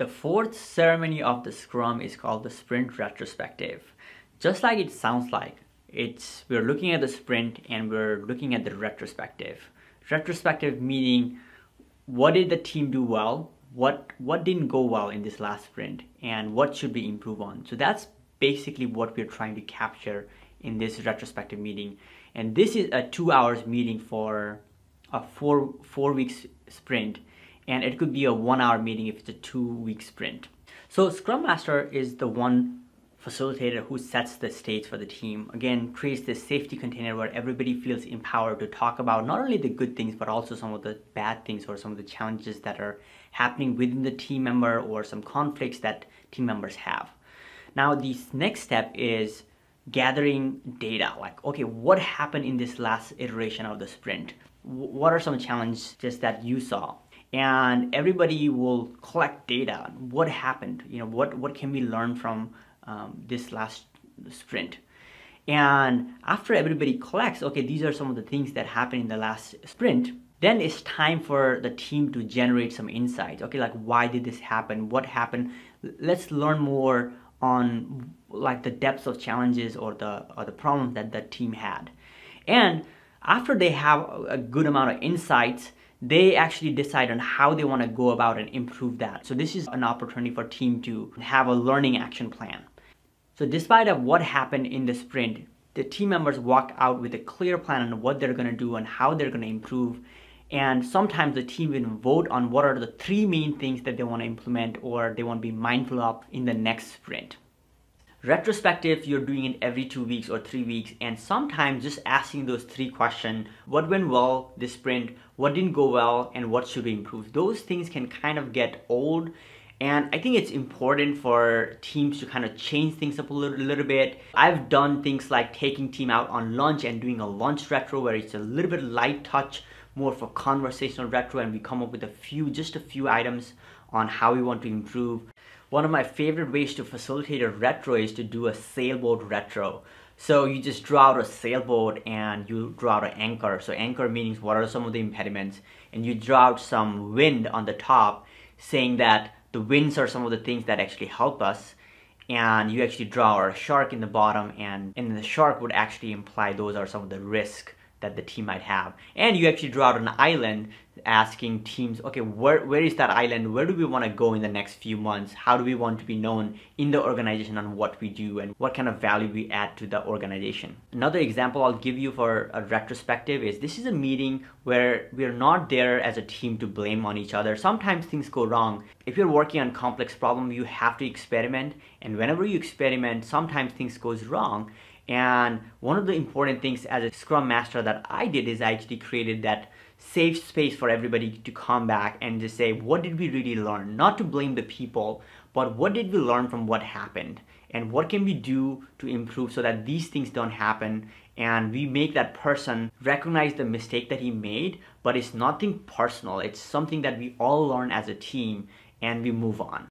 The fourth ceremony of the Scrum is called the Sprint Retrospective. Just like it sounds like, it's we're looking at the sprint and we're looking at the retrospective. Retrospective meaning what did the team do well, what what didn't go well in this last sprint, and what should we improve on. So that's basically what we're trying to capture in this retrospective meeting. And this is a two hours meeting for a four four weeks sprint and it could be a one hour meeting if it's a two week sprint. So Scrum Master is the one facilitator who sets the stage for the team. Again, creates this safety container where everybody feels empowered to talk about not only the good things, but also some of the bad things or some of the challenges that are happening within the team member or some conflicts that team members have. Now, the next step is gathering data like, okay, what happened in this last iteration of the sprint? What are some challenges that you saw? And everybody will collect data. What happened? You know, what, what can we learn from um, this last sprint? And after everybody collects, okay, these are some of the things that happened in the last sprint, then it's time for the team to generate some insights. Okay, like why did this happen? What happened? Let's learn more on like the depths of challenges or the or the problems that the team had. And after they have a good amount of insights, they actually decide on how they want to go about and improve that. So this is an opportunity for team to have a learning action plan. So despite of what happened in the sprint, the team members walk out with a clear plan on what they're going to do and how they're going to improve. And sometimes the team will vote on what are the three main things that they want to implement or they want to be mindful of in the next sprint. Retrospective, you're doing it every two weeks or three weeks, and sometimes just asking those three questions what went well this sprint, what didn't go well, and what should we improve? Those things can kind of get old. And I think it's important for teams to kind of change things up a little, little bit. I've done things like taking team out on lunch and doing a lunch retro where it's a little bit light touch, more for conversational retro, and we come up with a few, just a few items on how we want to improve. One of my favorite ways to facilitate a retro is to do a sailboat retro. So you just draw out a sailboat and you draw out an anchor. So anchor means what are some of the impediments and you draw out some wind on the top saying that the winds are some of the things that actually help us and you actually draw a shark in the bottom and, and the shark would actually imply those are some of the risk that the team might have. And you actually draw out an island asking teams, okay, where, where is that island? Where do we want to go in the next few months? How do we want to be known in the organization on what we do and what kind of value we add to the organization? Another example I'll give you for a retrospective is this is a meeting where we're not there as a team to blame on each other. Sometimes things go wrong. If you're working on complex problem, you have to experiment. And whenever you experiment, sometimes things goes wrong and one of the important things as a Scrum Master that I did is I actually created that safe space for everybody to come back and just say, what did we really learn? Not to blame the people, but what did we learn from what happened? And what can we do to improve so that these things don't happen and we make that person recognize the mistake that he made, but it's nothing personal. It's something that we all learn as a team and we move on.